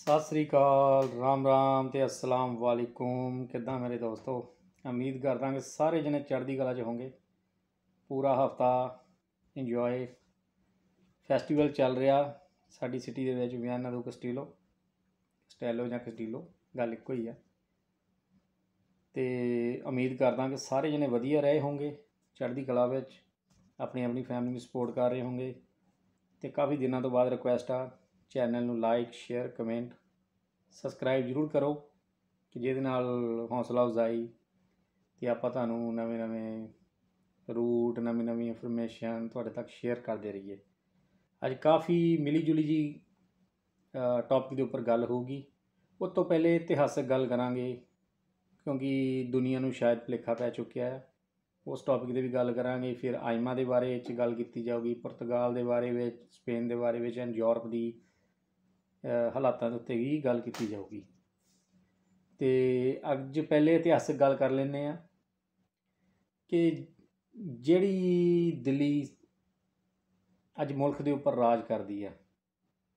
ਸਤਿ ਸ੍ਰੀ ਅਕਾਲ, ਰਾਮ ਰਾਮ ਤੇ ਅਸਲਾਮ ਵਾਲੇਕੁਮ। ਕਿੱਦਾਂ ਮੇਰੇ ਦੋਸਤੋ? ਉਮੀਦ ਕਰਦਾ ਕਿ ਸਾਰੇ ਜਣੇ ਚੜ੍ਹਦੀ ਕਲਾ 'ਚ ਹੋਵੋਗੇ। ਪੂਰਾ ਹਫਤਾ ਇੰਜੋਏ ਫੈਸਟੀਵਲ ਚੱਲ ਰਿਹਾ ਸਾਡੀ ਸਿਟੀ ਦੇ ਵਿੱਚ ਵਿਆਨਾ ਦੋ ਕਸਟੀਲੋ, ਸਟੈਲੋ ਜਾਂ ਕਸਟੀਲੋ, ਗੱਲ ਇੱਕੋ ਹੀ ਆ। ਤੇ ਉਮੀਦ ਕਰਦਾ ਕਿ ਸਾਰੇ ਜਣੇ ਵਧੀਆ ਰਹੇ ਹੋਵੋਗੇ, ਚੜ੍ਹਦੀ ਕਲਾ ਵਿੱਚ, ਆਪਣੀ ਆਪਣੀ ਫੈਮਿਲੀ ਨੂੰ ਸਪੋਰਟ ਕਰ ਰਹੇ ਹੋਵੋਗੇ। ਤੇ ਕਾਫੀ ਦਿਨਾਂ ਤੋਂ ਬਾਅਦ ਰਿਕੁਐਸਟ ਆ ਚੈਨਲ ਨੂੰ ਲਾਈਕ, ਸ਼ੇਅਰ, ਕਮੈਂਟ, ਸਬਸਕ੍ਰਾਈਬ ਜ਼ਰੂਰ ਕਰੋ ਕਿ ਜਿਹਦੇ ਨਾਲ ਹੌਸਲਾ ਅਫਜ਼ਾਈ ਤੇ ਆਪਾਂ ਤੁਹਾਨੂੰ ਨਵੇਂ ਨਵੇਂ ਰੂਟ, ਨਵੀਂ ਨਵੀਂ ਇਨਫੋਰਮੇਸ਼ਨ ਤੁਹਾਡੇ ਤੱਕ ਸ਼ੇਅਰ ਕਰਦੇ ਰਹੀਏ। ਅੱਜ ਕਾਫੀ ਮਿਲੀ ਜੁਲੀ ਜੀ ਟੌਪਿਕ ਦੇ ਉੱਪਰ ਗੱਲ ਹੋਊਗੀ। ਉਸ ਤੋਂ ਪਹਿਲੇ ਇਤਿਹਾਸਕ ਗੱਲ ਕਰਾਂਗੇ, ਕਿਉਂਕਿ ਦੁਨੀਆ ਨੂੰ ਸ਼ਾਇਦ ਭੁਲੇਖਾ ਪੈ ਚੁੱਕਿਆ ਹੈ। ਉਸ ਟੌਪਿਕ ਦੇ ਵੀ ਗੱਲ ਕਰਾਂਗੇ, ਫਿਰ ਆਇਮਾ ਦੇ ਬਾਰੇ ਵਿੱਚ ਗੱਲ ਕੀਤੀ ਜਾਊਗੀ, ਪੁਰਤਗਾਲ ਦੇ ਬਾਰੇ ਵਿੱਚ, ਸਪੇਨ ਦੇ ਬਾਰੇ ਵਿੱਚ ਐਂਡ ਯੂਰਪ ਦੀ ਹਾਲਾਤਾਂ ਦੇ ਉੱਤੇ ਵੀ ਗੱਲ ਕੀਤੀ ਜਾਊਗੀ। ਤੇ ਅੱਜ ਪਹਿਲੇ ਇਤਿਹਾਸਕ ਗੱਲ ਕਰ ਲੈਂਦੇ ਆ ਕਿ ਜਿਹੜੀ ਦਿੱਲੀ ਅੱਜ ਮੁਲਕ ਦੇ ਉੱਪਰ ਰਾਜ ਕਰਦੀ ਆ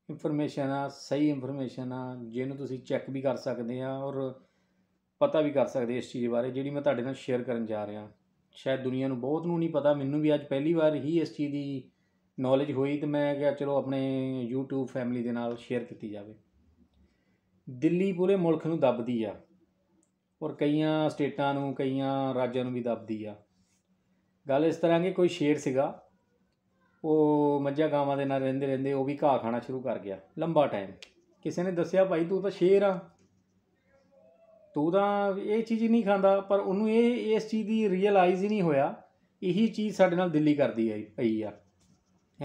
ਇਨਫੋਰਮੇਸ਼ਨ ਆ, ਸਹੀ ਇਨਫੋਰਮੇਸ਼ਨ ਆ, ਜਿਹਨੂੰ ਤੁਸੀਂ ਚੈੱਕ ਵੀ ਕਰ ਸਕਦੇ ਆ ਔਰ ਪਤਾ ਵੀ ਕਰ ਸਕਦੇ ਇਸ ਚੀਜ਼ ਬਾਰੇ, ਜਿਹੜੀ ਮੈਂ ਤੁਹਾਡੇ ਨਾਲ ਸ਼ੇਅਰ ਕਰਨ ਜਾ ਰਿਹਾ। ਸ਼ਾਇਦ ਦੁਨੀਆ ਨੂੰ ਬਹੁਤ ਨੂੰ ਨਹੀਂ ਪਤਾ, ਮੈਨੂੰ ਵੀ ਅੱਜ ਪਹਿਲੀ ਵਾਰ ਹੀ ਇਸ ਚੀਜ਼ ਦੀ ਨੌਲੇਜ ਹੋਈ ਤੇ ਮੈਂ ਕਿਹਾ ਚਲੋ ਆਪਣੇ YouTube ਫੈਮਿਲੀ ਦੇ ਨਾਲ ਸ਼ੇਅਰ ਕੀਤੀ ਜਾਵੇ। ਦਿੱਲੀ ਪੂਰੇ ਮੁਲਕ ਨੂੰ ਦੱਬਦੀ ਆ ਔਰ ਕਈਆਂ ਸਟੇਟਾਂ ਨੂੰ, ਕਈਆਂ ਰਾਜਾਂ ਨੂੰ ਵੀ ਦੱਬਦੀ ਆ। ਗੱਲ ਇਸ ਤਰ੍ਹਾਂ ਕਿ ਕੋਈ ਸ਼ੇਰ ਸੀਗਾ, ਉਹ ਮੱਝਾਂ ਗਾਵਾਂ ਦੇ ਨਾਲ ਰਹਿੰਦੇ ਰਹਿੰਦੇ ਉਹ ਵੀ ਘਾਹ ਖਾਣਾ ਸ਼ੁਰੂ ਕਰ ਗਿਆ, ਲੰਬਾ ਟਾਈਮ ਕਿਸੇ ਨੇ ਦੱਸਿਆ, ਭਾਈ ਤੂੰ ਤਾਂ ਸ਼ੇਰ ਆ। ਤੂੰ ਤਾਂ ਇਹ ਚੀਜ਼ ਨਹੀਂ ਖਾਂਦਾ। ਪਰ ਉਹਨੂੰ ਇਹ, ਇਸ ਚੀਜ਼ ਦੀ ਰੀਅਲਾਈਜ਼ ਹੀ ਨਹੀਂ ਹੋਇਆ। ਇਹੀ ਚੀਜ਼ ਸਾਡੇ ਨਾਲ ਦਿੱਲੀ ਕਰਦੀ ਆਈ, ਪਈ ਆ।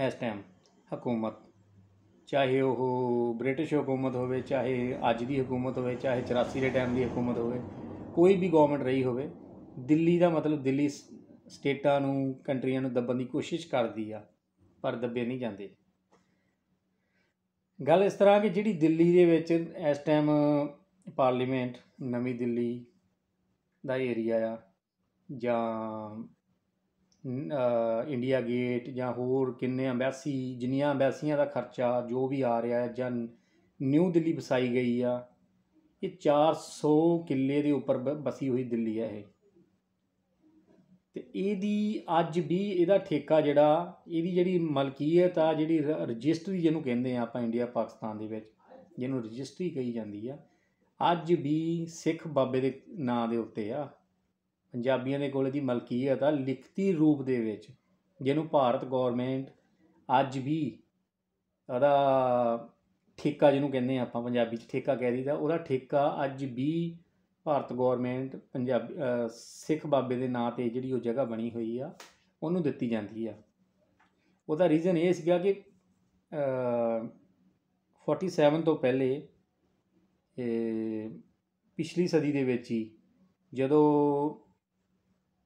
ਇਸ ਟਾਈਮ ਹਕੂਮਤ, ਚਾਹੇ ਉਹ ਬ੍ਰਿਟਿਸ਼ ਹਕੂਮਤ ਹੋਵੇ, ਚਾਹੇ ਅੱਜ ਦੀ ਹਕੂਮਤ ਹੋਵੇ, ਚਾਹੇ 84 ਦੇ ਟਾਈਮ ਦੀ ਹਕੂਮਤ ਹੋਵੇ, ਕੋਈ ਵੀ ਗਵਰਨਮੈਂਟ ਰਹੀ ਹੋਵੇ, ਦਿੱਲੀ ਦਾ ਮਤਲਬ ਦਿੱਲੀ ਸਟੇਟਾਂ ਨੂੰ, ਕੰਟਰੀਆਂ ਨੂੰ ਦੱਬਣ ਦੀ ਕੋਸ਼ਿਸ਼ ਕਰਦੀ ਆ, ਪਰ ਦੱਬੇ ਨਹੀਂ ਜਾਂਦੇ। ਗੱਲ ਇਸ ਤਰ੍ਹਾਂ ਕਿ ਜਿਹੜੀ ਦਿੱਲੀ ਦੇ ਵਿੱਚ ਇਸ ਟਾਈਮ ਪਾਰਲੀਮੈਂਟ ਨਵੀਂ ਦਿੱਲੀ ਦਾ ਏਰੀਆ ਆ, ਜਾਂ ਇੰਡੀਆ ਗੇਟ ਜਾਂ ਹੋਰ ਕਿੰਨੇ ਐਮਬੈਸੀ ਜਿੰਨੀਆਂ ਐਮਬੈਸੀਆਂ ਦਾ ਖਰਚਾ ਜੋ ਵੀ ਆ ਰਿਹਾ ਹੈ, ਜਾਂ ਨਿਊ ਦਿੱਲੀ ਵਸਾਈ ਗਈ ਆ, ਇਹ 400 ਕਿੱਲੇ ਦੇ ਉੱਪਰ ਬਸੀ ਹੋਈ ਦਿੱਲੀ ਹੈ ਇਹ। ਤੇ ਇਹਦੀ ਅੱਜ ਵੀ ਇਹਦਾ ਠੇਕਾ ਜਿਹੜਾ, ਇਹਦੀ ਜਿਹੜੀ ਮਲਕੀਅਤ ਆ, ਜਿਹੜੀ ਰਜਿਸਟਰੀ ਜਿਹਨੂੰ ਕਹਿੰਦੇ ਆ ਆਪਾਂ ਇੰਡੀਆ ਪਾਕਿਸਤਾਨ ਦੇ ਵਿੱਚ, ਜਿਹਨੂੰ ਰਜਿਸਟਰੀ ਕਹੀ ਜਾਂਦੀ ਆ, ਅੱਜ ਵੀ ਸਿੱਖ ਬਾਬੇ ਦੇ ਨਾਂ ਦੇ ਉੱਤੇ ਆ। ਪੰਜਾਬੀਆਂ ਦੇ ਕੋਲ ਦੀ ਮਲਕੀਅਤ ਆ ਲਿਖਤੀ ਰੂਪ ਦੇ ਵਿੱਚ, ਜਿਹਨੂੰ ਭਾਰਤ ਗਵਰਨਮੈਂਟ ਅੱਜ ਵੀ ਉਹਦਾ ਠੇਕਾ ਜਿਹਨੂੰ ਕਹਿੰਦੇ ਆ ਆਪਾਂ ਪੰਜਾਬੀ 'ਚ, ਠੇਕਾ ਕਹਿ ਦਈਦਾ, ਉਹਦਾ ਠੇਕਾ ਅੱਜ ਵੀ ਭਾਰਤ ਗਵਰਨਮੈਂਟ ਪੰਜਾਬੀ ਸਿੱਖ ਬਾਬੇ ਦੇ ਨਾਂ ਤੇ ਜਿਹੜੀ ਉਹ ਜਗ੍ਹਾ ਬਣੀ ਹੋਈ ਆ, ਉਹਨੂੰ ਦਿੱਤੀ ਜਾਂਦੀ ਆ। ਉਹਦਾ ਰੀਜ਼ਨ ਇਹ ਸੀਗਾ ਕਿ 47 ਤੋਂ ਪਹਿਲੇ ਪਿਛਲੀ ਸਦੀ ਦੇ ਵਿੱਚ ਹੀ ਜਦੋਂ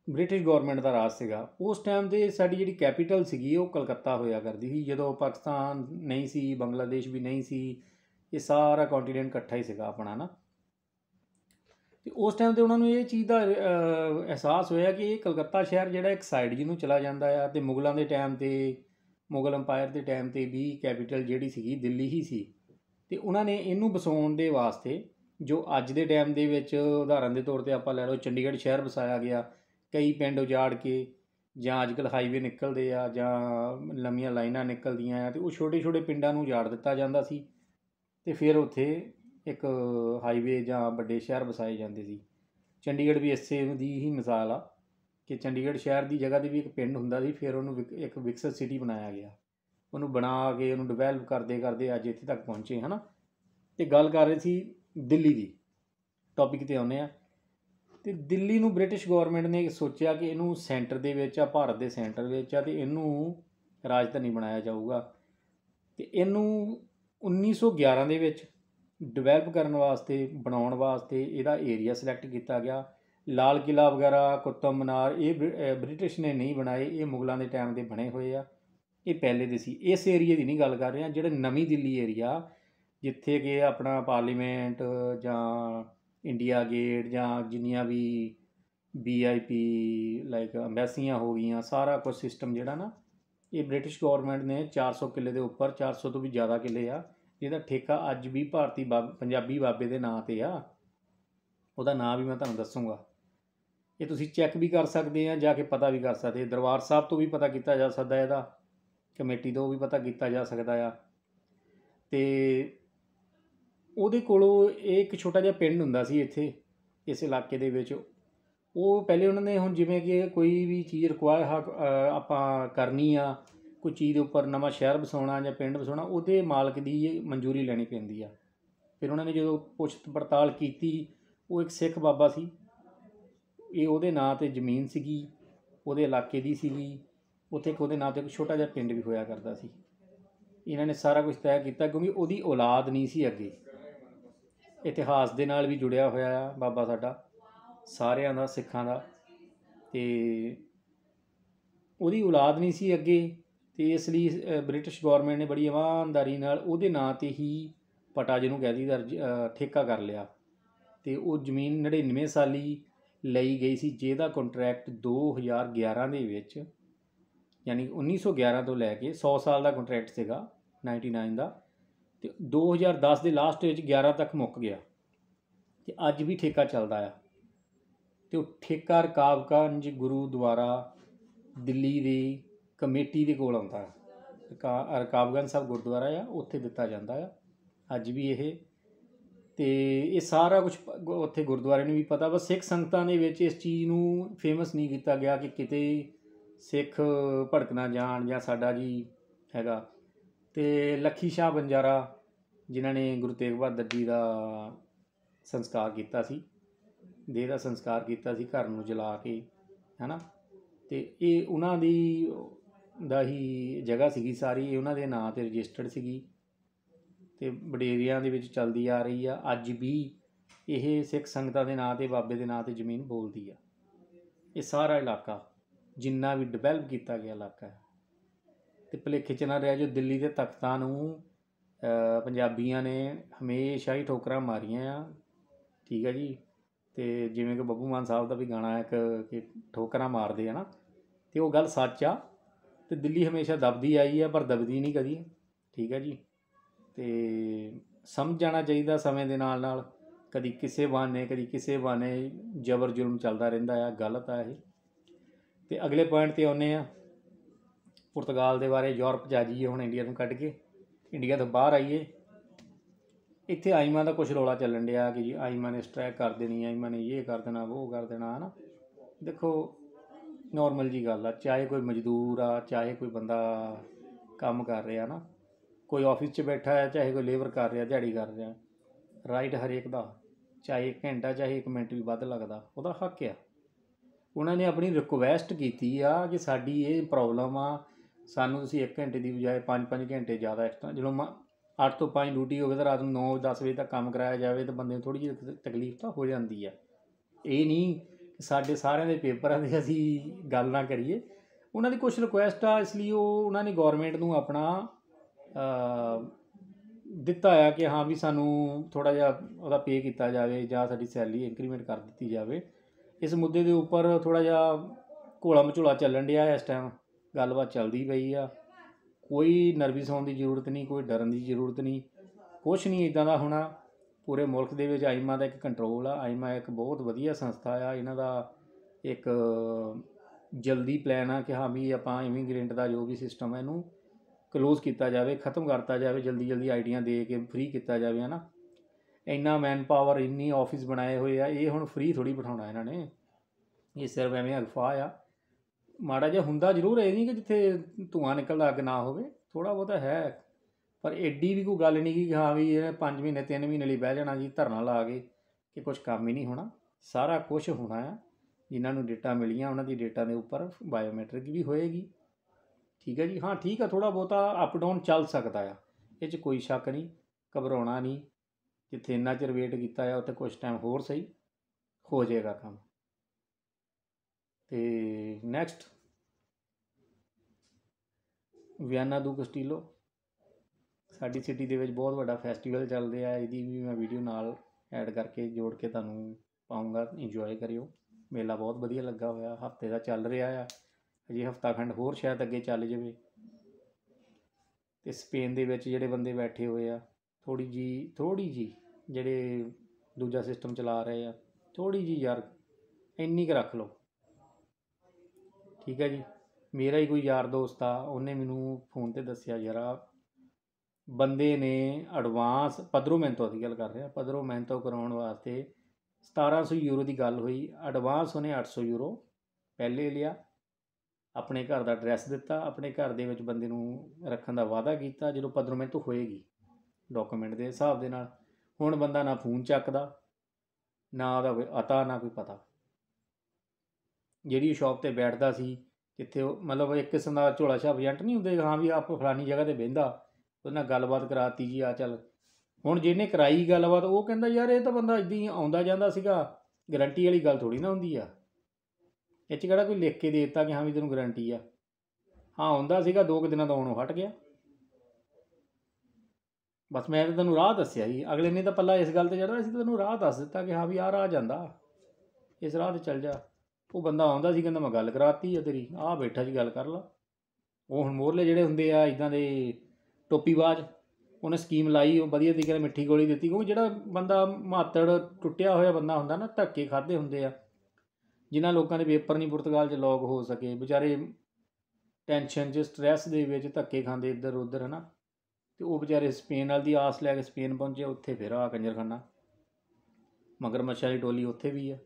ਬ੍ਰਿਟਿਸ਼ ਗਵਰਨਮੈਂਟ ਦਾ ਰਾਜ ਸੀਗਾ, ਉਸ ਟਾਈਮ ਤੇ ਸਾਡੀ ਜਿਹੜੀ ਕੈਪੀਟਲ ਸੀਗੀ, ਉਹ ਕਲਕੱਤਾ ਹੋਇਆ ਕਰਦੀ ਸੀ। ਜਦੋਂ ਪਾਕਿਸਤਾਨ ਨਹੀਂ ਸੀ, ਬੰਗਲਾਦੇਸ਼ ਵੀ ਨਹੀਂ ਸੀ, ਇਹ ਸਾਰਾ ਕੰਟੀਨੈਂਟ ਇਕੱਠਾ ਹੀ ਸੀਗਾ ਆਪਣਾ ਨਾ ਤੇ ਉਸ ਟਾਈਮ ਤੇ ਉਹਨਾਂ ਨੂੰ ਇਹ ਚੀਜ਼ ਦਾ ਅਹਿਸਾਸ ਹੋਇਆ ਕਿ ਇਹ ਕਲਕੱਤਾ ਸ਼ਹਿਰ ਜਿਹੜਾ ਇੱਕ ਸਾਈਡ ਜਿਹਨੂੰ ਚਲਾ ਜਾਂਦਾ ਆ, ਤੇ ਮੁਗਲਾਂ ਦੇ ਟਾਈਮ ਤੇ, ਮੁਗਲ ਅੰਪਾਇਰ ਦੇ ਟਾਈਮ ਤੇ ਵੀ ਕੈਪੀਟਲ ਜਿਹੜੀ ਸੀਗੀ, ਦਿੱਲੀ ਹੀ ਸੀ। ਤੇ ਉਹਨਾਂ ਨੇ ਇਹਨੂੰ ਬਸਾਉਣ ਦੇ ਵਾਸਤੇ, ਜੋ ਅੱਜ ਦੇ ਟਾਈਮ ਦੇ ਵਿੱਚ, ਉਦਾਹਰਨ ਦੇ ਤੌਰ ਤੇ ਆਪਾਂ ਲੈ ਲਓ, ਚੰਡੀਗੜ੍ਹ ਸ਼ਹਿਰ ਵਸਾਇਆ ਗਿਆ ਕਈ ਪਿੰਡ ਉਜਾੜ ਕੇ ਜਾਂ ਅੱਜ ਕੱਲ੍ਹ ਹਾਈਵੇ ਨਿਕਲਦੇ ਆ ਜਾਂ ਲੰਮੀਆਂ ਲਾਈਨਾਂ ਨਿਕਲਦੀਆਂ ਆ ਅਤੇ ਉਹ ਛੋਟੇ ਛੋਟੇ ਪਿੰਡਾਂ ਨੂੰ ਉਜਾੜ ਦਿੱਤਾ ਜਾਂਦਾ ਸੀ ਅਤੇ ਫਿਰ ਉੱਥੇ ਇੱਕ ਹਾਈਵੇ ਜਾਂ ਵੱਡੇ ਸ਼ਹਿਰ ਵਸਾਏ ਜਾਂਦੇ ਸੀ। ਚੰਡੀਗੜ੍ਹ ਵੀ ਇਸੇ ਦੀ ਹੀ ਮਿਸਾਲ ਆ ਕਿ ਚੰਡੀਗੜ੍ਹ ਸ਼ਹਿਰ ਦੀ ਜਗ੍ਹਾ 'ਤੇ ਵੀ ਇੱਕ ਪਿੰਡ ਹੁੰਦਾ ਸੀ, ਫਿਰ ਉਹਨੂੰ ਇੱਕ ਵਿਕਸਿਤ ਸਿਟੀ ਬਣਾਇਆ ਗਿਆ। ਉਹਨੂੰ ਬਣਾ ਕੇ ਉਹਨੂੰ ਡਿਵੈਲਪ ਕਰਦੇ ਕਰਦੇ ਅੱਜ ਇੱਥੇ ਤੱਕ ਪਹੁੰਚੇ, ਹਨਾ? ਤੇ ਗੱਲ ਕਰ ਰਹੇ ਸੀ ਦਿੱਲੀ ਦੀ। ਟੌਪਿਕ ਤੇ ਆਉਂਦੇ ਆ। ਤੇ ਦਿੱਲੀ ਨੂੰ ਬ੍ਰਿਟਿਸ਼ ਗਵਰਨਮੈਂਟ ਨੇ ਸੋਚਿਆ ਕਿ ਇਹਨੂੰ ਸੈਂਟਰ ਦੇ ਵਿੱਚ ਆ ਭਾਰਤ ਦੇ ਸੈਂਟਰ ਵਿੱਚ ਆ ਤੇ ਇਹਨੂੰ ਰਾਜਧਾਨੀ ਬਣਾਇਆ ਜਾਊਗਾ। ਤੇ ਇਹਨੂੰ 1911 ਦੇ ਵਿੱਚ ਡਿਵੈਲਪ ਕਰਨ ਵਾਸਤੇ, ਬਣਾਉਣ ਵਾਸਤੇ ਇਹਦਾ ਏਰੀਆ ਸਿਲੈਕਟ ਕੀਤਾ ਗਿਆ। ਲਾਲ ਕਿਲਾ ਵਗੈਰਾ, ਕੁਤਬ ਮਨਾਰ, ਇਹ ਬ੍ਰਿਟਿਸ਼ ਨੇ ਨਹੀਂ ਬਣਾਏ, ਇਹ ਮੁਗਲਾਂ ਦੇ ਟਾਈਮ ਦੇ ਬਣੇ ਹੋਏ ਆ। ਇਹ ਪਹਿਲੇ ਦੇ ਸੀ। ਇਸ ਏਰੀਏ ਦੀ ਨਹੀਂ ਗੱਲ ਕਰ ਰਿਹਾ ਆ ਜਿਹੜਾ ਨਵੀਂ ਦਿੱਲੀ ਏਰੀਆ ਜਿੱਥੇ ਕਿ ਆਪਣਾ ਪਾਰਲੀਮੈਂਟ ਜਾਂ ਇੰਡੀਆ ਗੇਟ ਜਾਂ ਜਿੰਨੀਆਂ ਵੀ ਵੀਆਈਪੀ ਲਾਈਕ ਐਮਬੈਸੀਆਂ ਹੋ ਗਈਆਂ, ਸਾਰਾ ਕੁਝ ਸਿਸਟਮ ਜਿਹੜਾ ਨਾ, ਇਹ ਬ੍ਰਿਟਿਸ਼ ਗਵਰਨਮੈਂਟ ਨੇ 400 ਕਿੱਲੇ ਦੇ ਉੱਪਰ 400 ਤੋਂ ਵੀ ਜ਼ਿਆਦਾ ਕਿੱਲੇ ਆ, ਜਿਹਦਾ ਠੇਕਾ ਅੱਜ ਵੀ ਭਾਰਤੀ ਬਾਬ, ਪੰਜਾਬੀ ਬਾਬੇ ਦੇ ਨਾਂ ਤੇ ਆ। ਉਹਦਾ ਨਾਂ ਵੀ ਮੈਂ ਤੁਹਾਨੂੰ ਦੱਸੂਗਾ। ਇਹ ਤੁਸੀਂ ਚੈੱਕ ਵੀ ਕਰ ਸਕਦੇ ਆ, ਜਾ ਕੇ ਪਤਾ ਵੀ ਕਰ ਸਕਦੇ ਦਰਬਾਰ ਸਾਹਿਬ ਤੋਂ ਵੀ ਪਤਾ ਕੀਤਾ ਜਾ ਸਕਦਾ ਇਹਦਾ, ਕਮੇਟੀ ਤੋਂ ਵੀ ਪਤਾ ਕੀਤਾ ਜਾ ਸਕਦਾ ਆ। ਤੇ ਉਹਦੇ ਕੋਲੋਂ ਇਹ ਇੱਕ ਛੋਟਾ ਜਿਹਾ ਪਿੰਡ ਹੁੰਦਾ ਸੀ ਇੱਥੇ, ਇਸ ਇਲਾਕੇ ਦੇ ਵਿੱਚ। ਉਹ ਪਹਿਲੇ ਉਹਨਾਂ ਨੇ ਹੁਣ ਜਿਵੇਂ ਕਿ ਕੋਈ ਵੀ ਚੀਜ਼ ਰਿਕੁਆਇਰ ਆਪਾਂ ਕਰਨੀ ਆ, ਕੋਈ ਚੀਜ਼ ਦੇ ਉੱਪਰ ਨਵਾਂ ਸ਼ਹਿਰ ਵਸਾਉਣਾ ਜਾਂ ਪਿੰਡ ਵਸਾਉਣਾ, ਉਹਦੇ ਮਾਲਕ ਦੀ ਮਨਜ਼ੂਰੀ ਲੈਣੀ ਪੈਂਦੀ ਆ। ਫਿਰ ਉਹਨਾਂ ਨੇ ਜਦੋਂ ਪੁੱਛ ਪੜਤਾਲ ਕੀਤੀ, ਉਹ ਇੱਕ ਸਿੱਖ ਬਾਬਾ ਸੀ। ਇਹ ਉਹਦੇ ਨਾਂ ਤੇ ਜ਼ਮੀਨ ਸੀਗੀ, ਉਹਦੇ ਇਲਾਕੇ ਦੀ ਸੀਗੀ, ਉੱਥੇ ਇੱਕ ਉਹਦੇ ਨਾਂ ਤੇ ਇੱਕ ਛੋਟਾ ਜਿਹਾ ਪਿੰਡ ਵੀ ਹੋਇਆ ਕਰਦਾ ਸੀ। ਇਹਨਾਂ ਨੇ ਸਾਰਾ ਕੁਝ ਤੈਅ ਕੀਤਾ ਕਿਉਂਕਿ ਉਹਦੀ ਔਲਾਦ ਨਹੀਂ ਸੀ ਅੱਗੇ। ਇਤਿਹਾਸ ਦੇ ਨਾਲ ਵੀ ਜੁੜਿਆ ਹੋਇਆ ਆ ਬਾਬਾ ਸਾਡਾ, ਸਾਰਿਆਂ ਦਾ, ਸਿੱਖਾਂ ਦਾ। ਤੇ ਉਹਦੀ ਔਲਾਦ ਨਹੀਂ ਸੀ ਅੱਗੇ ਤੇ ਇਸ ਲਈ ਬ੍ਰਿਟਿਸ਼ ਗਵਰਨਮੈਂਟ ਨੇ ਬੜੀ ਇਮਾਨਦਾਰੀ ਨਾਲ ਉਹਦੇ ਨਾਂ ਤੇ ਹੀ ਪਟਾ, ਜਿਹਨੂੰ ਕਹਿਦੀ ਦਈਦਾ ਠੇਕਾ ਕਰ ਲਿਆ। ਤੇ ਉਹ ਜ਼ਮੀਨ 99 ਸਾਲੀ ਲਈ ਗਈ ਸੀ, ਜਿਹਦਾ ਕੰਟਰੈਕਟ 2011 ਦੇ ਵਿੱਚ, ਯਾਨੀ 1911 ਤੋਂ ਲੈ ਕੇ 100 ਸਾਲ ਦਾ ਕੰਟਰੈਕਟ ਸੀਗਾ 99 ਦਾ। ਤੇ 2010 ਦੇ ਲਾਸਟ ਵਿੱਚ 11 ਤੱਕ ਮੁੱਕ ਗਿਆ। ਤੇ ਅੱਜ ਵੀ ਠੇਕਾ ਚੱਲਦਾ ਆ। ਤੇ ਉਹ ਠੇਕਾ ਰਕਾਬਗੰਜ ਗੁਰੂਦੁਆਰਾ ਦਿੱਲੀ ਦੀ ਕਮੇਟੀ ਦੇ ਕੋਲ ਆਉਂਦਾ ਹੈ ਰਕਾ- ਰਕਾਬਗੰਜ ਸਾਹਿਬ ਗੁਰਦੁਆਰਾ ਆ, ਉੱਥੇ ਦਿੱਤਾ ਜਾਂਦਾ ਆ। ਅੱਜ ਵੀ ਇਹ। ਤੇ ਇਹ ਸਾਰਾ ਕੁਝ ਉੱਥੇ ਗੁਰਦੁਆਰੇ ਨੂੰ ਵੀ ਪਤਾ, ਬਸ ਸਿੱਖ ਸੰਗਤਾਂ ਦੇ ਵਿੱਚ ਇਸ ਚੀਜ਼ ਨੂੰ ਫੇਮਸ ਨਹੀਂ ਕੀਤਾ ਗਿਆ ਕਿ ਕਿਤੇ ਸਿੱਖ ਭੜਕ ਨਾ ਜਾਣ ਜਾਂ ਸਾਡਾ ਜੀ ਹੈਗਾ ਤੇ ਲੱਖੀ ਸ਼ਾਹ ਬੰਜਾਰਾ, ਜਿਨ੍ਹਾਂ ਨੇ ਗੁਰੂ ਤੇਗ ਬਹਾਦਰ ਜੀ ਦਾ ਸੰਸਕਾਰ ਕੀਤਾ ਸੀ, ਦੇਹ ਦਾ ਸੰਸਕਾਰ ਕੀਤਾ ਸੀ, ਘਰ ਨੂੰ ਜਲਾ ਕੇ, ਹੈਨਾ? ਤੇ ਇਹ ਉਹਨਾਂ ਦੀ ਦਾ ਹੀ ਜਗ੍ਹਾ ਸੀਗੀ ਸਾਰੀ, ਇਹ ਉਹਨਾਂ ਦੇ ਨਾਂ ਤੇ ਰਜਿਸਟਰਡ ਸੀਗੀ। ਤੇ ਵਡੇਰਿਆਂ ਦੇ ਵਿੱਚ ਚੱਲਦੀ ਆ ਰਹੀ ਆ। ਅੱਜ ਵੀ ਇਹ ਸਿੱਖ ਸੰਗਤਾਂ ਦੇ ਨਾਂ ਤੇ, ਬਾਬੇ ਦੇ ਨਾਂ ਤੇ ਜ਼ਮੀਨ ਬੋਲਦੀ ਆ। ਇਹ ਸਾਰਾ ਇਲਾਕਾ, ਜਿੰਨਾ ਵੀ ਡਿਵੈਲਪ ਕੀਤਾ ਗਿਆ ਇਲਾਕਾ ਹੈ ਤੇ ਭੁਲੇਖੇ ਚ ਨਾ ਰਹਿ ਜੋ ਦਿੱਲੀ ਦੇ ਤਖਤਾਂ ਨੂੰ ਪੰਜਾਬੀਆਂ ਨੇ ਹਮੇਸ਼ਾ ਹੀ ਠੋਕਰਾਂ ਮਾਰੀਆਂ ਆ। ਠੀਕ ਹੈ ਜੀ? ਤੇ ਜਿਵੇਂ ਕਿ ਬੱਬੂ ਮਾਨ ਸਾਹਿਬ ਦਾ ਵੀ ਗਾਣਾ ਇੱਕ ਕਿ ਠੋਕਰਾਂ ਮਾਰਦੇ ਆ ਨਾ, ਤੇ ਉਹ ਗੱਲ ਸੱਚ ਆ, ਤੇ ਦਿੱਲੀ ਹਮੇਸ਼ਾ ਦਬਦੀ ਆਈ ਆ, ਪਰ ਦਬਦੀ ਨਹੀਂ ਕਦੀ। ਠੀਕ ਹੈ ਜੀ? ਤੇ ਸਮਝ ਜਾਣਾ ਚਾਹੀਦਾ ਸਮੇਂ ਦੇ ਨਾਲ ਨਾਲ, ਕਦੀ ਕਿਸੇ ਬਹਾਨੇ, ਕਦੀ ਕਿਸੇ ਬਹਾਨੇ ਜ਼ਬਰ ਜ਼ੁਲਮ ਚੱਲਦਾ ਰਹਿੰਦਾ ਆ, ਗਲਤ ਆ ਇਹ। ਤੇ ਅਗਲੇ ਪੁਆਇੰਟ ਤੇ ਆਉਨੇ ਆ। ਪੁਰਤਗਾਲ ਦੇ ਬਾਰੇ, ਯੂਰਪ ਜਾ ਜਾਈਏ ਹੁਣ ਇੰਡੀਆ ਨੂੰ ਕੱਢ ਕੇ। ਇੰਡੀਆ ਤੋਂ ਬਾਹਰ ਆਈਏ। ਇੱਥੇ ਆਈਮਾ ਦਾ ਕੁਝ ਰੋਲਾ ਚੱਲਣ ਡਿਆ ਕਿ ਜੀ ਆਈਮਾ ਨੇ ਸਟ੍ਰੈਕ ਕਰ ਦੇਣੀ ਆਈਮਾ ਨੇ ਇਹ ਕਰ ਦੇਣਾ, ਉਹ ਕਰ ਦੇਣਾ, ਹਨਾ। ਦੇਖੋ ਨਾਰਮਲ ਜੀ ਗੱਲ ਆ, ਚਾਹੇ ਕੋਈ ਮਜ਼ਦੂਰ ਆ, ਚਾਹੇ ਕੋਈ ਬੰਦਾ ਕੰਮ ਕਰ ਰਿਹਾ ਨਾ ਕੋਈ ਆਫਿਸ 'ਚ ਬੈਠਾ ਹੈ, ਚਾਹੇ ਕੋਈ ਲੇਬਰ ਕਰ ਰਿਹਾ, ਦਿਹਾੜੀ ਕਰ ਰਿਹਾ। ਰਾਈਟ ਹਰੇਕ ਦਾ, ਚਾਹੇ ਇੱਕ ਘੰਟਾ, ਚਾਹੇ ਇੱਕ ਮਿੰਟ ਵੀ ਵੱਧ ਲੱਗਦਾ, ਉਹਦਾ ਹੱਕ ਆ। ਉਹਨਾਂ ਨੇ ਆਪਣੀ ਰਿਕੁਐਸਟ ਕੀਤੀ ਆ ਕਿ ਸਾਡੀ ਇਹ ਪ੍ਰੋਬਲਮ ਆ ਸਾਨੂੰ ਤੁਸੀਂ 1 ਘੰਟੇ ਦੀ ਬਜਾਏ 5-5 ਘੰਟੇ ਜ਼ਿਆਦਾ ਐਕਸਟਰਾ ਜਦੋਂ 8 ਤੋਂ 5 ਡਿਊਟੀ ਹੋਵੇ ਤਾਂ ਰਾਤ ਨੂੰ 9-10 ਵਜੇ ਤੱਕ ਕੰਮ ਕਰਾਇਆ ਜਾਵੇ ਤਾਂ ਬੰਦੇ ਨੂੰ ਥੋੜੀ ਜਿਹੀ ਤਕਲੀਫ ਤਾਂ ਹੋ ਜਾਂਦੀ ਹੈ ਇਹ ਨਹੀਂ ਕਿ ਸਾਡੇ ਸਾਰਿਆਂ ਦੇ ਪੇਪਰਾਂ ਦੀ ਅਸੀਂ ਗੱਲ ਨਾ ਕਰੀਏ। ਉਹਨਾਂ ਦੀ ਕੁਝ ਰਿਕੁਐਸਟ ਆ, ਇਸ ਲਈ ਉਹ ਉਹਨਾਂ ਨੇ ਗਵਰਨਮੈਂਟ ਨੂੰ ਆਪਣਾ ਦਿੱਤਾ ਆ ਕਿ ਹਾਂ ਵੀ ਸਾਨੂੰ ਥੋੜਾ ਜਿਹਾ ਉਹਦਾ ਪੇ ਕੀਤਾ ਜਾਵੇ ਜਾਂ ਸਾਡੀ ਸੈਲਰੀ ਇੰਕਰੀਮੈਂਟ ਕਰ ਦਿੱਤੀ ਜਾਵੇ। ਇਸ ਮੁੱਦੇ ਦੇ ਉੱਪਰ ਥੋੜਾ ਜਿਹਾ ਘੋਲਾ ਮਚੋਲਾ ਚੱਲਣ ਡਿਆ ਇਸ ਟਾਈਮ ਗੱਲਬਾਤ ਚੱਲਦੀ ਪਈ ਆ। ਕੋਈ ਨਰਵਿਸ ਹੋਣ ਦੀ ਜ਼ਰੂਰਤ ਨਹੀਂ, ਕੋਈ ਡਰਨ ਦੀ ਜ਼ਰੂਰਤ ਨਹੀਂ। ਕੁਛ ਨਹੀਂ ਇਦਾਂ ਦਾ ਹੋਣਾ। ਪੂਰੇ ਮੁਲਕ ਦੇ ਵਿੱਚ ਆਈਮਾ ਦਾ ਇੱਕ ਕੰਟਰੋਲ ਆ। ਆਈਮਾ ਇੱਕ ਬਹੁਤ ਵਧੀਆ ਸੰਸਥਾ ਆ। ਇਹਨਾਂ ਦਾ ਇੱਕ ਜਲਦੀ ਪਲਾਨ ਆ ਕਿ ਹਾਂ ਵੀ ਆਪਾਂ ਇਮੀਗ੍ਰੈਂਟ ਦਾ ਜੋ ਵੀ ਸਿਸਟਮ ਹੈ ਇਹਨੂੰ ਕਲੋਜ਼ ਕੀਤਾ ਜਾਵੇ, ਖਤਮ ਕਰਤਾ ਜਾਵੇ, ਜਲਦੀ ਜਲਦੀ ਆਈਡੀਆਂ ਦੇ ਕੇ ਫ੍ਰੀ ਕੀਤਾ ਜਾਵੇ, ਹਨਾ। ਇੰਨਾ ਮੈਨ ਪਾਵਰ ਇੰਨੀ ਆਫਿਸ ਬਣਾਏ ਹੋਏ ਆ। ਇਹ ਹੁਣ ਫ੍ਰੀ ਥੋੜੀ ਬਿਠਾਉਣਾ ਇਹਨਾਂ ਨੇ। ਇਹ ਸਿਰਫ ਐਵੇਂ ਅਗਫਾ ਆ। ਮਾੜਾ ਜਿਹਾ ਹੁੰਦਾ ਜ਼ਰੂਰ ਇਹ ਨਹੀਂ ਕਿ ਜਿੱਥੇ ਧੂਆਂ ਨਿਕਲਦਾ ਅੱਗ ਨਾ ਹੋਵੇ ਥੋੜਾ ਬਹੁਤਾ ਹੈ। ਪਰ ਐਡੀ ਵੀ ਕੋਈ ਗੱਲ ਨਹੀਂ ਕਿ ਹਾਂ ਵੀ ਇਹ 5 ਮਹੀਨੇ 3 ਮਹੀਨੇ ਲਈ ਬਹਿ ਜਾਣਾ ਜੀ, ਧਰਨਾ ਲਾ ਕੇ ਕਿ ਕੁਝ ਕੰਮ ਹੀ ਨਹੀਂ ਹੋਣਾ। ਸਾਰਾ ਕੁਝ ਹੋਣਾ ਆ ਜਿਨ੍ਹਾਂ ਨੂੰ ਡੇਟਾ ਮਿਲੀਆਂ, ਉਹਨਾਂ ਦੀ ਡੇਟਾ ਦੇ ਉੱਪਰ ਬਾਇਓਮੈਟ੍ਰਿਕ ਵੀ ਹੋਏਗੀ। ਠੀਕ ਹੈ ਜੀ? ਹਾਂ, ਠੀਕ ਆ ਥੋੜਾ ਬਹੁਤਾ ਅਪ ਡਾਊਨ ਚੱਲ ਸਕਦਾ ਆ। ਇਹ 'ਚ ਕੋਈ ਸ਼ੱਕ ਨਹੀਂ, ਘਬਰਾਉਣਾ ਨਹੀਂ। ਜਿੱਥੇ ਇੰਨਾ ਚਿਰ ਵੇਟ ਕੀਤਾ ਆ, ਉੱਥੇ ਕੁਝ ਟਾਈਮ ਹੋਰ ਸਹੀ ਹੋ ਜਾਏਗਾ ਕੰਮ। ਤੇ ਨੈਕਸਟ ਵਿਆਨਾ ਦੂ ਕਸਟੀਲੋ। ਸਾਡੀ ਸਿਟੀ ਦੇ ਵਿੱਚ ਬਹੁਤ ਵੱਡਾ ਫੈਸਟੀਵਲ ਚੱਲ ਰਿਹਾ ਇਹਦੀ ਵੀ ਮੈਂ ਵੀਡੀਓ ਨਾਲ ਐਡ ਕਰਕੇ ਜੋੜ ਕੇ ਤੁਹਾਨੂੰ ਪਾਉਂਗਾ ਇੰਜੋਏ ਕਰਿਓ। ਮੇਲਾ ਬਹੁਤ ਵਧੀਆ ਲੱਗਾ ਹੋਇਆ, ਹਫ਼ਤੇ ਦਾ ਚੱਲ ਰਿਹਾ ਆ। ਅਜੇ ਹਫਤਾ ਖੰਡ ਹੋਰ ਸ਼ਾਇਦ ਅੱਗੇ ਚੱਲ ਜਾਵੇ। ਤੇ ਸਪੇਨ ਦੇ ਵਿੱਚ ਜਿਹੜੇ ਬੰਦੇ ਬੈਠੇ ਹੋਏ ਆ ਥੋੜੀ ਜੀ ਥੋੜੀ ਜੀ ਜਿਹੜੇ ਦੂਜਾ ਸਿਸਟਮ ਚਲਾ ਰਹੇ ਆ ਥੋੜੀ ਜੀ ਯਾਰ, ਇੰਨੀ ਕੁ ਰੱਖ ਲਓ। ਠੀਕ ਹੈ ਜੀ? ਮੇਰਾ ਹੀ ਕੋਈ ਯਾਰ ਦੋਸਤ ਆ, ਉਹਨੇ ਮੈਨੂੰ ਫੋਨ ਤੇ ਦੱਸਿਆ, ਯਾਰਾ, ਬੰਦੇ ਨੇ ਐਡਵਾਂਸ ਪਦਰੋ ਮਿਹਨਤੋਂ ਦੀ ਗੱਲ ਕਰ ਰਿਹਾ ਪਦਰੋ ਮਿਹਨਤੋਂ ਕਰਾਉਣ ਵਾਸਤੇ 1700 ਯੂਰੋ ਦੀ ਗੱਲ ਹੋਈ ਐਡਵਾਂਸ ਉਹਨੇ 800 ਯੂਰੋ ਪਹਿਲੇ ਲਿਆ, ਆਪਣੇ ਘਰ ਦਾ ਐਡਰੈਸ ਦਿੱਤਾ, ਆਪਣੇ ਘਰ ਦੇ ਵਿੱਚ ਬੰਦੇ ਨੂੰ ਰੱਖਣ ਦਾ ਵਾਅਦਾ ਕੀਤਾ, ਜਦੋਂ ਪਦਰੋ ਮਿਹਨਤ ਹੋਏਗੀ ਡਾਕੂਮੈਂਟ ਦੇ ਹਿਸਾਬ ਦੇ ਨਾਲ, ਹੁਣ ਬੰਦਾ ਨਾ ਫੋਨ ਚੱਕਦਾ, ਨਾ ਉਹਦਾ ਕੋਈ ਅਤਾ, ਨਾ ਕੋਈ ਪਤਾ। ਜਿਹੜੀ ਸ਼ਾਪ ਤੇ ਬੈਠਦਾ ਸੀ ਜਿੱਥੇ ਉਹ ਮਤਲਬ ਇੱਕ ਕਿਸਮ ਦਾ ਝੋਲਾ ਛਾਪ ਏਜੰਟ ਨਹੀਂ ਹੁੰਦੇ, ਹਾਂ ਵੀ ਆਪ ਫਲਾਨੀ ਜਗ੍ਹਾ ਤੇ ਬਹਿੰਦਾ, ਉਹਦੇ ਨਾਲ ਗੱਲਬਾਤ ਕਰਾਤੀ ਜੀ, ਆ ਚੱਲ। ਹੁਣ ਜਿਹਨੇ ਕਰਾਈ ਗੱਲਬਾਤ, ਉਹ ਕਹਿੰਦਾ ਯਾਰ ਇਹ ਤਾਂ ਬੰਦਾ ਇਦਾਂ ਹੀ ਆਉਂਦਾ ਜਾਂਦਾ ਸੀਗਾ ਗਾਰੰਟੀ ਵਾਲੀ ਗੱਲ ਥੋੜੀ ਨਾ ਹੁੰਦੀ ਆ। ਇਹ 'ਚ ਕਿਹੜਾ ਕੋਈ ਲਿਖ ਕੇ ਦੇ ਦਿੱਤਾ ਕਿ ਹਾਂ ਵੀ ਤੈਨੂੰ ਗਾਰੰਟੀ ਆ। ਹਾਂ, ਆਉਂਦਾ ਸੀਗਾ, ਦੋ ਕੁ ਦਿਨਾਂ ਤੋਂ ਆਉਣੋਂ ਹਟ ਗਿਆ। ਬਸ ਮੈਂ ਤਾਂ ਤੈਨੂੰ ਰਾਹ ਦੱਸਿਆ ਜੀ, ਅਗਲੇ ਨੇ ਤਾਂ ਪੱਲਾ ਇਸ ਗੱਲ ਤੇ ਚੜਦਾ ਸੀ ਤੈਨੂੰ ਰਾਹ ਦੱਸ ਦਿੱਤਾ ਕਿ ਹਾਂ ਵੀ ਆਹ ਰਾਹ ਜਾਂਦਾ। ਇਸ ਰਾਹ ਤੇ ਚੱਲ ਜਾ। ਉਹ ਬੰਦਾ ਆਉਂਦਾ ਸੀ, ਕਹਿੰਦਾ ਮੈਂ ਗੱਲ ਕਰਾਤੀ ਆ ਤੇਰੀ, ਆਹ ਬੈਠਾ ਜੀ ਗੱਲ ਕਰ ਲਾ। ਉਹ ਹੁਣ ਮੋਰਲੇ ਜਿਹੜੇ ਹੁੰਦੇ ਆ ਇਦਾਂ ਦੇ ਟੋਪੀਬਾਜ਼ ਉਹਨੇ ਸਕੀਮ ਲਾਈ, ਉਹ ਵਧੀਆ ਤਰੀਕੇ ਨਾਲ ਮਿੱਠੀ ਗੋਲੀ ਦਿੱਤੀ। ਕਿਉਂਕਿ ਜਿਹੜਾ ਬੰਦਾ ਮਾਤੜ ਟੁੱਟਿਆ ਹੋਇਆ ਬੰਦਾ ਹੁੰਦਾ ਨਾ, ਧੱਕੇ ਖਾਦੇ ਹੁੰਦੇ ਆ। ਜਿਨ੍ਹਾਂ ਲੋਕਾਂ ਦੇ ਪੇਪਰ ਨਹੀਂ ਪੁਰਤਗਾਲ 'ਚ ਲੌਗ ਹੋ ਸਕੇ, ਵਿਚਾਰੇ ਟੈਨਸ਼ਨ 'ਚ ਸਟ੍ਰੈਸ ਦੇ ਵਿੱਚ ਧੱਕੇ ਖਾਂਦੇ ਇੱਧਰ ਉੱਧਰ, ਹਨਾ। ਤੇ ਉਹ ਵਿਚਾਰੇ ਸਪੇਨ ਵਾਲ ਦੀ ਆਸ ਲੈ ਕੇ ਸਪੇਨ ਪਹੁੰਚੇ, ਉੱਥੇ ਫਿਰ ਆ ਕੰਜਰਖਾਨਾ। ਮਗਰ ਵਾਲੀ ਟੋਲੀ ਉੱਥੇ ਵੀ ਆ।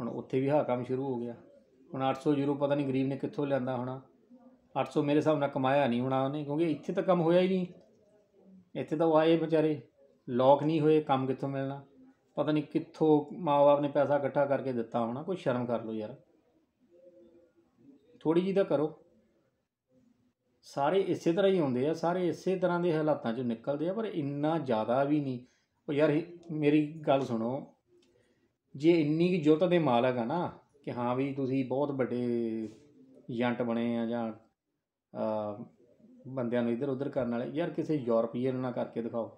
ਹੁਣ ਉੱਥੇ ਵੀ ਹਾ ਕੰਮ ਸ਼ੁਰੂ ਹੋ ਗਿਆ। ਹੁਣ 800 ਯੂਰੋ ਪਤਾ ਨਹੀਂ ਗਰੀਬ ਨੇ ਕਿੱਥੋਂ ਲਿਆਂਦਾ ਹੋਣਾ। 800 ਮੇਰੇ ਹਿਸਾਬ ਨਾਲ ਕਮਾਇਆ ਨਹੀਂ ਹੋਣਾ ਉਹਨੇ, ਕਿਉਂਕਿ ਇੱਥੇ ਤਾਂ ਕੰਮ ਹੋਇਆ ਹੀ ਨਹੀਂ। ਇੱਥੇ ਤਾਂ ਉਹ ਆਏ ਵਿਚਾਰੇ, ਲੋਕ ਨਹੀਂ ਹੋਏ ਕੰਮ ਕਿੱਥੋਂ ਮਿਲਣਾ। ਪਤਾ ਨਹੀਂ ਕਿੱਥੋਂ ਮਾਪੇ ਨੇ ਪੈਸਾ ਇਕੱਠਾ ਕਰਕੇ ਦਿੱਤਾ ਹੋਣਾ, ਕੋਈ ਸ਼ਰਮ ਕਰ ਲਓ ਯਾਰ। ਥੋੜੀ ਜੀ ਤਾਂ ਕਰੋ। ਸਾਰੇ ਇਸੇ ਤਰ੍ਹਾਂ ਹੀ ਹੁੰਦੇ ਆ, ਸਾਰੇ ਇਸੇ ਤਰ੍ਹਾਂ ਦੇ ਹਾਲਾਤਾਂ 'ਚੋਂ ਨਿਕਲਦੇ ਆ, ਪਰ ਇੰਨਾ ਜ਼ਿਆਦਾ ਵੀ ਨਹੀਂ। ਉਹ ਯਾਰ, ਮੇਰੀ ਗੱਲ ਸੁਣੋ। ਜੇ ਇੰਨੀ ਕੁ ਜੁਰਤ ਦੇ ਮਾਲਕ ਆ ਨਾ ਕਿ ਹਾਂ ਵੀ ਤੁਸੀਂ ਬਹੁਤ ਵੱਡੇ ਏਜੰਟ ਬਣੇ ਆ ਜਾਂ ਬੰਦਿਆਂ ਨੂੰ ਇੱਧਰ ਉੱਧਰ ਕਰਨ ਵਾਲੇ, ਯਾਰ ਕਿਸੇ ਯੂਰਪੀਅਨ ਨਾਲ ਕਰਕੇ ਦਿਖਾਓ,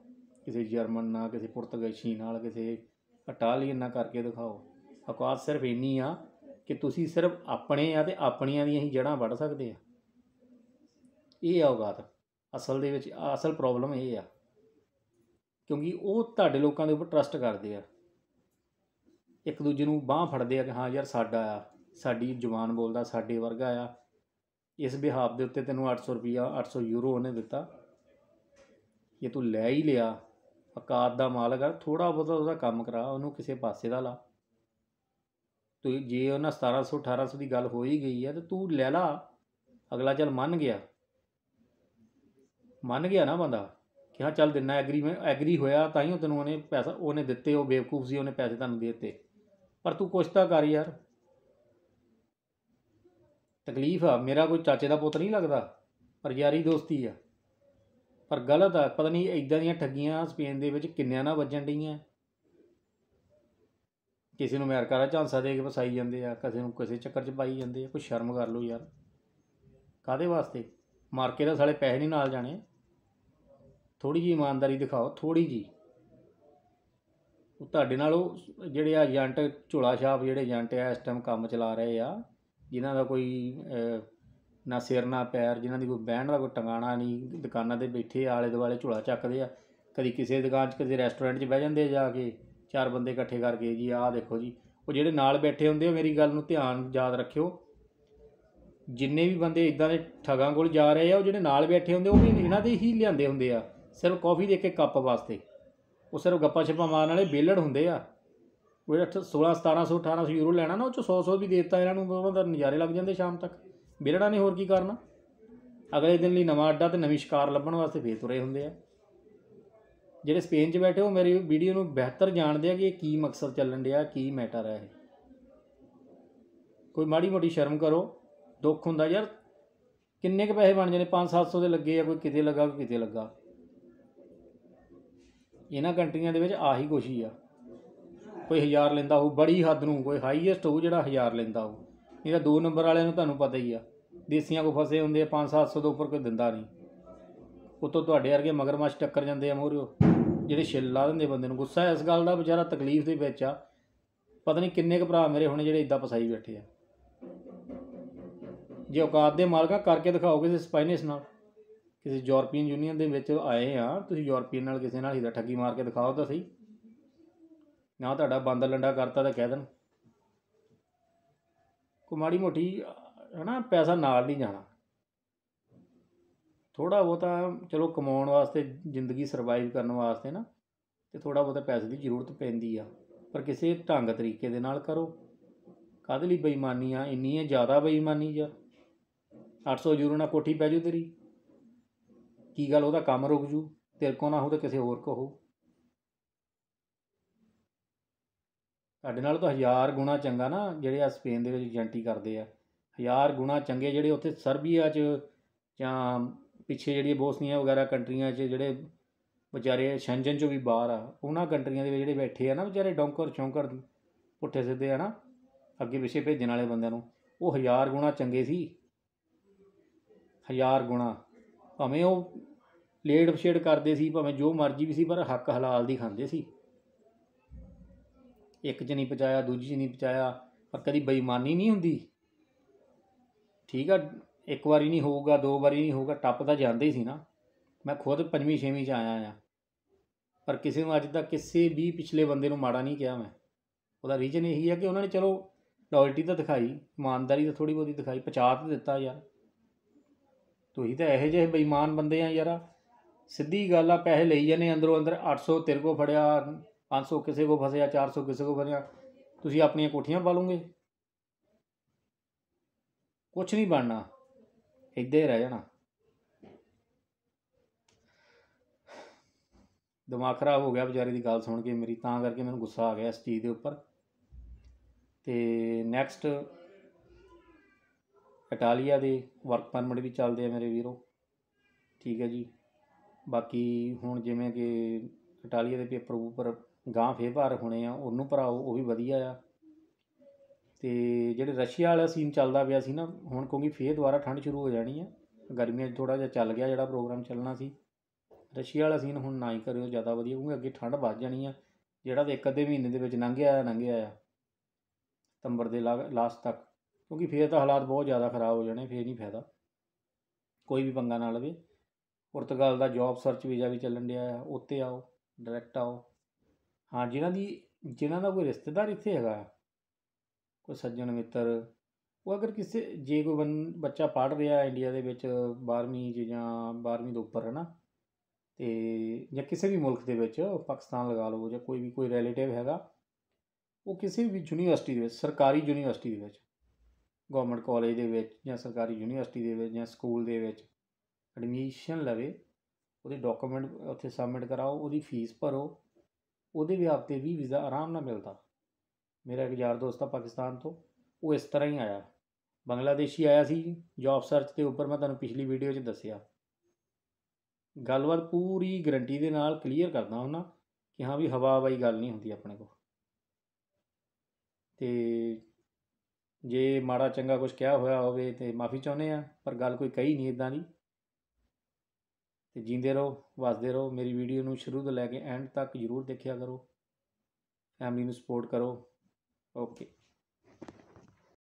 ਕਿਸੇ ਜਰਮਨ ਨਾਲ, ਕਿਸੇ ਪੁਰਤਗਾਲੀ ਨਾਲ, ਕਿਸੇ ਇਟਾਲੀਅਨ ਨਾਲ ਕਰਕੇ ਦਿਖਾਓ। ਔਕਾਤ ਸਿਰਫ ਇੰਨੀ ਆ ਕਿ ਤੁਸੀਂ ਸਿਰਫ ਆਪਣੇ ਆ ਤੇ ਆਪਣੀਆਂ ਦੀਆਂ ਹੀ ਜੜ੍ਹਾਂ ਵੱਢ ਸਕਦੇ ਆ। ਇਹ ਆ ਔਕਾਤ ਅਸਲ ਦੇ ਵਿੱਚ ਅਸਲ ਪ੍ਰੋਬਲਮ ਇਹ ਆ, ਕਿਉਂਕਿ ਉਹ ਤੁਹਾਡੇ ਲੋਕਾਂ ਦੇ ਉੱਪਰ ਟਰਸਟ ਕਰਦੇ ਆ। ਇੱਕ ਦੂਜੇ ਨੂੰ ਬਾਹ ਫੜਦੇ ਆ ਕਿ ਹਾਂ ਯਾਰ ਸਾਡਾ ਆ, ਸਾਡੀ ਜ਼ੁਬਾਨ ਬੋਲਦਾ, ਸਾਡੇ ਵਰਗਾ ਆ। ਇਸ ਬਿਹਾਫ ਦੇ ਉੱਤੇ ਤੈਨੂੰ 800 ਰੁਪਿਆ 800 ਯੂਰੋ ਉਹਨੇ ਦਿੱਤਾ। ਜੇ ਤੂੰ ਲੈ ਹੀ ਲਿਆ, ਔਕਾਤ ਦਾ ਮਾਲਕ ਆ ਥੋੜਾ ਬਹੁਤਾ ਉਹਦਾ ਕੰਮ ਕਰਾ, ਉਹਨੂੰ ਕਿਸੇ ਪਾਸੇ ਦਾ ਲਾ। ਤੂੰ ਜੇ ਉਹਨਾਂ 1700 1800 ਦੀ ਗੱਲ ਹੋ ਹੀ ਗਈ ਆ, ਤੇ ਤੂੰ ਲੈ ਲਾ। ਅਗਲਾ ਚੱਲ ਮੰਨ ਗਿਆ। ਮੰਨ ਗਿਆ ਨਾ ਬੰਦਾ ਕਿ ਹਾਂ ਚੱਲ ਦਿਨਾ ਐਗਰੀਮੈਂਟ ਐਗਰੀ ਹੋਇਆ ਤਾਂ ਹੀ ਉਹ ਤੈਨੂੰ ਉਹਨੇ ਪੈਸਾ, ਉਹਨੇ ਦਿੱਤੇ, ਉਹ ਬੇਵਕੂਫ ਸੀ, ਉਹਨੇ ਪੈਸੇ ਤੁਹਾਨੂੰ ਦੇ ਦਿੱਤੇ। ਪਰ ਤੂੰ ਕੁਛ ਤਾਂ ਕਰ ਯਾਰ। ਤਕਲੀਫ ਆ, ਮੇਰਾ ਕੋਈ ਚਾਚੇ ਦਾ ਪੁੱਤ ਨਹੀਂ ਲੱਗਦਾ, ਪਰ ਯਾਰੀ ਦੋਸਤੀ ਆ। ਪਰ ਗਲਤ ਆ, ਪਤਾ ਨਹੀਂ ਇਦਾਂ ਦੀਆਂ ਠੱਗੀਆਂ ਸਪੇਨ ਦੇ ਵਿੱਚ ਕਿੰਨਿਆਂ ਨਾਲ ਵੱਜਣ ਡਈਆਂ। ਕਿਸੇ ਨੂੰ ਅਮਰੀਕਾ ਦਾ ਝਾਂਸਾ ਦੇ ਕੇ ਫਸਾਈ ਜਾਂਦੇ ਆ, ਕਿਸੇ ਨੂੰ ਕਿਸੇ ਚੱਕਰ 'ਚ ਪਾਈ ਜਾਂਦੇ ਆ, ਕੋਈ ਸ਼ਰਮ ਕਰ ਲਓ ਯਾਰ। ਕਾਦੇ ਵਾਸਤੇ? ਮਾਰ ਦਾ ਤਾਂ ਸਾਲੇ ਪੈਸੇ ਨਹੀਂ ਨਾਲ ਜਾਣੇ। ਥੋੜੀ ਜੀ ਇਮਾਨਦਾਰੀ ਦਿਖਾਓ ਥੋੜੀ ਜੀ ਉਹ ਤੁਹਾਡੇ ਨਾਲ ਉਹ ਜਿਹੜੇ ਆ ਏਜੰਟ ਝੋਲਾ ਛਾਪ ਜਿਹੜੇ ਏਜੰਟ ਆ, ਇਸ ਟਾਈਮ ਕੰਮ ਚਲਾ ਰਹੇ ਆ, ਜਿਨ੍ਹਾਂ ਦਾ ਕੋਈ ਨਾ ਸਿਰ, ਨਾ ਪੈਰ, ਜਿਨ੍ਹਾਂ ਦੀ ਕੋਈ ਬਹਿਣ ਦਾ ਕੋਈ ਟਿਕਾਣਾ ਨਹੀਂ, ਦੁਕਾਨਾਂ ਤੇ ਬੈਠੇ ਆਲੇ ਦੁਆਲੇ ਝੋਲਾ ਚੱਕਦੇ ਆ, ਕਦੀ ਕਿਸੇ ਦੁਕਾਨ 'ਚ ਕਿਸੇ ਰੈਸਟੋਰੈਂਟ 'ਚ ਬਹਿ ਜਾਂਦੇ ਆ ਜਾ ਕੇ, ਚਾਰ ਬੰਦੇ ਇਕੱਠੇ ਕਰਕੇ ਜੀ, ਆਹ ਦੇਖੋ ਜੀ, ਉਹ ਜਿਹੜੇ ਨਾਲ ਬੈਠੇ ਹੁੰਦੇ ਆ, ਮੇਰੀ ਗੱਲ ਨੂੰ ਧਿਆਨ, ਯਾਦ ਰੱਖਿਓ, ਜਿੰਨੇ ਵੀ ਬੰਦੇ ਇਦਾਂ ਦੇ ਠਗਾਂ ਕੋਲ ਜਾ ਰਹੇ ਆ, ਉਹ ਜਿਹੜੇ ਨਾਲ ਬੈਠੇ ਹੁੰਦੇ ਉਹ ਵੀ ਇਹਨਾਂ ਦੇ ਹੀ ਲਿਆਂਦੇ ਹੁੰਦੇ ਆ, ਸਿਰਫ ਕਾਫੀ ਦੇ ਕੇ ਕੱਪ ਵਾਸਤੇ। ਉਹ ਸਿਰਫ ਗੱਪਾਂ ਛੱਪਾਂ ਮਾਰਨ ਵਾਲੇ ਬੇਲੜ ਹੁੰਦੇ ਆ। ਉਹ ਜਿਹੜਾ 16 1700 1800 ਯੂਰੋ ਲੈਣਾ ਨਾ, ਉਹ ਚ 100 100 ਵੀ ਦੇ ਦਿੱਤਾ ਇਹਨਾਂ ਨੂੰ ਉਹਨਾਂ ਦਾ ਨਜ਼ਾਰੇ ਲੱਗ ਜਾਂਦੇ ਸ਼ਾਮ ਤੱਕ। ਬੇਲੜਾ ਨੇ ਹੋਰ ਕੀ ਕਰਨਾ? ਅਗਲੇ ਦਿਨ ਲਈ ਨਵਾਂ ਅੱਡਾ ਤੇ ਨਵੀਂ ਸ਼ਿਕਾਰ ਲੱਭਣ ਵਾਸਤੇ ਫੇਰ ਤੁਰੇ ਹੁੰਦੇ ਆ। ਜਿਹੜੇ ਸਪੇਨ 'ਚ ਬੈਠੇ, ਉਹ ਮੇਰੀ ਵੀਡੀਓ ਨੂੰ ਬਿਹਤਰ ਜਾਣਦੇ ਆ ਕਿ ਇਹ ਕੀ ਮਕਸਦ ਚੱਲਣ ਡਿਆ, ਕੀ ਮੈਟਰ ਹੈ ਇਹ। ਕੋਈ ਮਾੜੀ ਮੋਟੀ ਸ਼ਰਮ ਕਰੋ, ਦੁੱਖ ਹੁੰਦਾ ਯਾਰ। ਕਿੰਨੇ ਕ ਪੈਸੇ ਬਣ ਜਾਣੇ 5-700 ਦੇ ਲੱਗੇ ਆ, ਕੋਈ ਕਿਤੇ ਲੱਗਾ, ਕੋਈ ਕਿਤੇ ਲੱਗਾ। ਇਹਨਾਂ ਕੰਟਰੀਆਂ ਦੇ ਵਿੱਚ ਆਹੀ ਕੁਛ ਹੀ ਆ। ਕੋਈ ਹਜ਼ਾਰ ਲੈਂਦਾ ਹੋਊ, ਬੜੀ ਹੱਦ ਨੂੰ, ਕੋਈ ਹਾਈਐਸਟ ਹੋਊ ਜਿਹੜਾ ਹਜ਼ਾਰ ਲੈਂਦਾ ਹੋਊ। ਨਹੀਂ ਤਾਂ ਦੋ ਨੰਬਰ ਵਾਲਿਆਂ ਨੂੰ ਤੁਹਾਨੂੰ ਪਤਾ ਹੀ ਆ। ਦੇਸੀਆਂ ਕੋ ਫਸੇ ਹੁੰਦੇ ਆ 5-700 ਤੋਂ ਉੱਪਰ ਕੋਈ ਦਿੰਦਾ ਨਹੀਂ। ਉਤੋਂ ਤੁਹਾਡੇ ਵਰਗੇ ਮਗਰਮੱਛ ਟੱਕਰ ਜਾਂਦੇ ਆ ਮੋਰਿਓ, ਜਿਹੜੇ ਛਿੱਲ ਲਾ ਦਿੰਦੇ ਬੰਦੇ ਨੂੰ। ਗੁੱਸਾ ਇਸ ਗੱਲ ਦਾ ਵਿਚਾਰਾ ਤਕਲੀਫ ਦੇ ਵਿੱਚ ਆ। ਪਤਾ ਨਹੀਂ ਕਿੰਨੇ ਕੁ ਭਰਾ ਮੇਰੇ ਹੋਣੇ ਜਿਹੜੇ ਇਦਾਂ ਫਸਾਈ ਬੈਠੇ ਆ। ਜੇ ਔਕਾਤ ਦੇ ਮਾਲਕਾਂ ਕਰਕੇ ਦਿਖਾਓਗੇ ਕਿਸੇ ਸਪਾਈਨਿਸ ਨਾਲ। ਕਿਸੇ ਯੂਰਪੀਅਨ ਯੂਨੀਅਨ ਦੇ ਵਿੱਚ ਆਏ ਆ, ਤੁਸੀਂ ਯੂਰਪੀਅਨ ਨਾਲ ਕਿਸੇ ਨਾਲ ਹੀਰਾ ਠੱਗੀ ਮਾਰ ਕੇ ਦਿਖਾਓ ਤਾਂ ਸਹੀ। ਨਾ ਤੁਹਾਡਾ ਬੰਦ ਲੰਡਾ ਕਰਤਾ ਤਾਂ ਕਹਿ ਦੇਣ। ਕੋ ਮਾੜੀ ਮੋਟੀ, ਹਨਾ, ਪੈਸਾ ਨਾਲ ਨਹੀਂ ਜਾਣਾ। ਥੋੜਾ ਬਹੁਤਾ, ਚਲੋ ਕਮਾਉਣ ਵਾਸਤੇ, ਜ਼ਿੰਦਗੀ ਸਰਵਾਈਵ ਕਰਨ ਵਾਸਤੇ ਨਾ, ਤੇ ਥੋੜਾ ਬਹੁਤਾ ਪੈਸੇ ਦੀ ਜ਼ਰੂਰਤ ਪੈਂਦੀ ਆ। ਪਰ ਕਿਸੇ ਢੰਗ ਤਰੀਕੇ ਦੇ ਨਾਲ ਕਰੋ। ਕਾਹਦੇ ਲਈ ਬੇਈਮਾਨੀ ਆ? ਇੰਨੀ ਹੈ ਜ਼ਿਆਦਾ ਬੇਈਮਾਨੀ ਜਾਂ 800 ਯੂਰੋ ਨਾਲ ਕੋਠੀ ਪੈ ਜੂ ਤੇਰੀ। ਕੀ ਗੱਲ ਉਹਦਾ ਕੰਮ ਰੁਕ ਜੂ? ਤੇਰੇ ਕੋ ਨਾ ਹੋ ਤੇ ਕਿਸੇ ਹੋਰ ਕੋ ਹੋ ਸਾਡੇ ਨਾਲ ਤਾਂ ਹਜ਼ਾਰ ਗੁਣਾ ਚੰਗਾ ਨਾ ਜਿਹੜੇ ਆ ਸਪੇਨ ਦੇ ਵਿੱਚ ਏਜੰਟੀ ਕਰਦੇ ਆ। ਹਜ਼ਾਰ ਗੁਣਾ ਚੰਗੇ ਜਿਹੜੇ ਉੱਥੇ ਸਰਬੀਆ 'ਚ ਜਾਂ ਪਿੱਛੇ ਜਿਹੜੀ ਬੋਸਨੀਆ ਵਗੈਰਾ ਕੰਟਰੀਆਂ 'ਚ ਜਿਹੜੇ ਵਿਚਾਰੇ ਸ਼ੈਂਜਨ 'ਚੋਂ ਵੀ ਬਾਹਰ ਆ, ਉਹਨਾਂ ਕੰਟਰੀਆਂ ਦੇ ਵਿੱਚ ਜਿਹੜੇ ਬੈਠੇ ਆ ਨਾ ਵਿਚਾਰੇ ਡੌਂਕਰ ਚੌਂਕਰ ਪੁੱਠੇ ਸਿੱਧੇ ਆ ਨਾ, ਅੱਗੇ ਪਿੱਛੇ ਭੇਜਣ ਵਾਲੇ ਬੰਦਿਆਂ ਨੂੰ, ਉਹ ਹਜ਼ਾਰ ਗੁਣਾ ਚੰਗੇ ਸੀ। ਹਜ਼ਾਰ ਗੁਣਾ। ਭਾਵੇਂ ਉਹ ਲੇਡ ਪਛੇੜ ਕਰਦੇ ਸੀ, ਭਾਵੇਂ ਜੋ ਮਰਜ਼ੀ ਵੀ ਸੀ, ਪਰ ਹੱਕ ਹਲਾਲ ਦੀ ਖਾਂਦੇ ਸੀ। ਇੱਕ 'ਚ ਨਹੀਂ ਪਚਾਇਆ ਦੂਜੀ 'ਚ ਨਹੀਂ ਪਚਾਇਆ ਪਰ ਕਦੀ ਬੇਈਮਾਨੀ ਨਹੀਂ ਹੁੰਦੀ। ਠੀਕ ਆ, ਇੱਕ ਵਾਰੀ ਨਹੀਂ ਹੋਊਗਾ, ਦੋ ਵਾਰੀ ਨਹੀਂ ਹੋਊਗਾ, ਟੱਪ ਤਾਂ ਜਾਂਦੇ ਹੀ ਸੀ ਨਾ। ਮੈਂ ਖੁਦ ਪੰਜਵੀਂ, ਛੇਵੀਂ 'ਚ ਆਇਆ ਆ। ਪਰ ਕਿਸੇ ਨੂੰ ਅੱਜ ਤੱਕ ਕਿਸੇ ਵੀ ਪਿਛਲੇ ਬੰਦੇ ਨੂੰ ਮਾੜਾ ਨਹੀਂ ਕਿਹਾ ਮੈਂ। ਉਹਦਾ ਰੀਜ਼ਨ ਇਹੀ ਹੈ ਕਿ ਉਹਨਾਂ ਨੇ ਚਲੋ ਲਾਇਲਟੀ ਤਾਂ ਦਿਖਾਈ, ਇਮਾਨਦਾਰੀ ਤਾਂ ਥੋੜੀ ਬਹੁਤੀ ਦਿਖਾਈ ਪਛਾ ਤਾਂ ਦਿੱਤਾ ਯਾਰ। ਤੁਸੀਂ ਤਾਂ ਇਹੋ ਜਿਹੇ ਬੇਈਮਾਨ ਬੰਦੇ ਆ ਯਾਰ। ਸਿੱਧੀ ਗੱਲ ਆ, ਪੈਸੇ ਲਈ ਜਾਂਦੇ ਅੰਦਰੋਂ ਅੰਦਰ। 800 ਤੇਰੇ ਕੋ ਫੜਿਆ 500 ਕਿਸੇ ਕੋ ਫਸਿਆ 400 ਕਿਸੇ ਕੋ ਫਸਿਆ। ਤੁਸੀਂ ਆਪਣੀਆਂ ਕੋਠੀਆਂ ਪਾ ਲਓਗੇ ਕੁਝ ਨਹੀਂ ਬਣਨਾ। ਇੱਦਾਂ ਹੀ ਰਹਿ ਜਾਣਾ। ਦਿਮਾਗ ਖਰਾਬ ਹੋ ਗਿਆ ਵਿਚਾਰੇ ਦੀ ਗੱਲ ਸੁਣ ਕੇ ਮੇਰੀ, ਤਾਂ ਕਰਕੇ ਮੈਨੂੰ ਗੁੱਸਾ ਆ ਗਿਆ ਇਸ ਚੀਜ਼ ਦੇ ਉੱਪਰ। ਤੇ ਨੈਕਸਟ ਇਟਾਲੀਆ ਦੇ ਵਰਕ ਪਰਮਿਟ ਵੀ ਚੱਲਦੇ ਆ ਮੇਰੇ ਵੀਰੋ। ਠੀਕ ਹੈ ਜੀ। ਬਾਕੀ ਹੁਣ ਜਿਵੇਂ ਕਿ ਇਟਾਲੀਆ ਦੇ ਪੇਪਰ ਉੱਪਰ ਗਾਂ ਫੇਰ ਭਰ ਹੋਣੇ ਆ, ਉਹਨੂੰ ਭਰਾਓ, ਉਹ ਵੀ ਵਧੀਆ ਆ। ਤੇ ਜਿਹੜੇ ਰਸ਼ੀਆ ਵਾਲਾ ਸੀਨ ਚੱਲਦਾ ਪਿਆ ਸੀ ਨਾ, ਹੁਣ ਕਿਉਂਕਿ ਫੇਰ ਦੁਬਾਰਾ ਠੰਡ ਸ਼ੁਰੂ ਹੋ ਜਾਣੀ ਆ, ਗਰਮੀਆਂ 'ਚ ਥੋੜਾ ਜਿਹਾ ਚੱਲ ਗਿਆ ਜਿਹੜਾ ਪ੍ਰੋਗਰਾਮ ਚੱਲਣਾ ਸੀ। ਰਸ਼ੀਆ ਵਾਲਾ ਸੀਨ ਹੁਣ ਨਾ ਹੀ ਕਰਿਓ, ਜ਼ਿਆਦਾ ਵਧੀਆ, ਕਿਉਂਕਿ ਅੱਗੇ ਠੰਡ ਵੱਧ ਜਾਣੀ ਆ, ਜਿਹੜਾ ਤਾਂ ਇੱਕ ਅੱਧੇ ਮਹੀਨੇ ਦੇ ਵਿੱਚ ਲੰਘਿਆ ਆ ਲੰਘਿਆ ਆ। ਸਤੰਬਰ ਦੇ ਲਾਸਟ ਤੱਕ। ਕਿਉਂਕਿ ਫੇਰ ਤਾਂ ਹਾਲਾਤ ਬਹੁਤ ਜ਼ਿਆਦਾ ਖਰਾਬ ਹੋ ਜਾਣੇ, ਫੇਰ ਨਹੀਂ ਫਾਇਦਾ। ਕੋਈ ਵੀ ਪੰਗਾ ਨਾ ਲਵੇ। ਪੁਰਤਗਾਲ ਦਾ ਜੌਬ ਸਰਚ ਵੀਜ਼ਾ ਵੀ ਚੱਲਣ ਡਿਆ ਆ ਉੱਤੇ ਆਓ ਡਾਇਰੈਕਟ ਆਓ। ਹਾਂ, ਜਿਨ੍ਹਾਂ ਦੀ, ਜਿਨ੍ਹਾਂ ਦਾ ਕੋਈ ਰਿਸ਼ਤੇਦਾਰ ਇੱਥੇ ਹੈਗਾ, ਕੋਈ ਸੱਜਣ ਮਿੱਤਰ, ਉਹ ਅਗਰ ਕਿਸੇ, ਜੇ ਕੋਈ ਬੰ, ਬੱਚਾ ਪੜ੍ਹ ਰਿਹਾ ਇੰਡੀਆ ਦੇ ਵਿੱਚ 12ਵੀਂ 'ਚ ਜਾਂ 12ਵੀਂ ਤੋਂ ਉੱਪਰ ਹੈ ਨਾ ਤੇ, ਜਾਂ ਕਿਸੇ ਵੀ ਮੁਲਕ ਦੇ ਵਿੱਚ, ਪਾਕਿਸਤਾਨ ਲਗਾ ਲਓ ਜਾਂ ਕੋਈ ਵੀ, ਕੋਈ ਰਿਲੇਟਿਵ ਹੈਗਾ, ਉਹ ਕਿਸੇ ਵੀ ਯੂਨੀਵਰਸਿਟੀ ਦੇ ਵਿੱਚ, ਸਰਕਾਰੀ ਯੂਨੀਵਰਸਿਟੀ ਦੇ ਵਿੱਚ ਗਵਰਨਮੈਂਟ ਕਾਲਜ ਦੇ ਵਿੱਚ ਜਾਂ ਸਰਕਾਰੀ ਯੂਨੀਵਰਸਿਟੀ ਦੇ ਵਿੱਚ ਜਾਂ ਸਕੂਲ ਦੇ ਵਿੱਚ ਐਡਮਿਸ਼ਨ ਲਵੇ, ਉਹਦੇ ਡਾਕੂਮੈਂਟ ਉੱਥੇ ਸਬਮਿਟ ਕਰਾਓ, ਉਹਦੀ ਫੀਸ ਭਰੋ, ਉਹਦੇ ਵੀ ਆਪ ਤੇ ਵੀ ਵੀਜ਼ਾ ਆਰਾਮ ਨਾਲ ਮਿਲਦਾ। ਮੇਰਾ ਇੱਕ ਯਾਰ ਦੋਸਤ ਆ ਪਾਕਿਸਤਾਨ ਤੋਂ, ਉਹ ਇਸ ਤਰ੍ਹਾਂ ਹੀ ਆਇਆ। ਬੰਗਲਾਦੇਸ਼ੀ ਆਇਆ ਸੀ ਜੌਬ ਸਰਚ ਦੇ ਉੱਪਰ ਮੈਂ ਤੁਹਾਨੂੰ ਪਿਛਲੀ ਵੀਡੀਓ 'ਚ ਦੱਸਿਆ। ਗੱਲਬਾਤ ਪੂਰੀ ਗਰੰਟੀ ਦੇ ਨਾਲ ਕਲੀਅਰ ਕਰਦਾ ਹੁੰਦਾ ਕਿ ਹਾਂ ਵੀ ਹਵਾ ਹਵਾਈ ਗੱਲ ਨਹੀਂ ਹੁੰਦੀ ਆਪਣੇ ਕੋਲ। ਤੇ ਜੇ ਮਾੜਾ ਚੰਗਾ ਕੁਝ ਕਿਹਾ ਹੋਇਆ ਹੋਵੇ ਤੇ ਮਾਫੀ ਚਾਹੁੰਦੇ ਆ ਪਰ ਗੱਲ ਕੋਈ ਕਹੀ ਨਹੀਂ ਇਦਾਂ ਦੀ। ਤੇ ਜਿੰਦੇ ਰਹੋ, ਵਸਦੇ ਰਹੋ, ਮੇਰੀ ਵੀਡੀਓ ਨੂੰ ਸ਼ੁਰੂ ਤੋਂ ਲੈ ਕੇ ਐਂਡ ਤੱਕ ਜ਼ਰੂਰ ਦੇਖਿਆ ਕਰੋ। ਫੈਮਿਲੀ ਨੂੰ ਸਪੋਰਟ ਕਰੋ। ਓਕੇ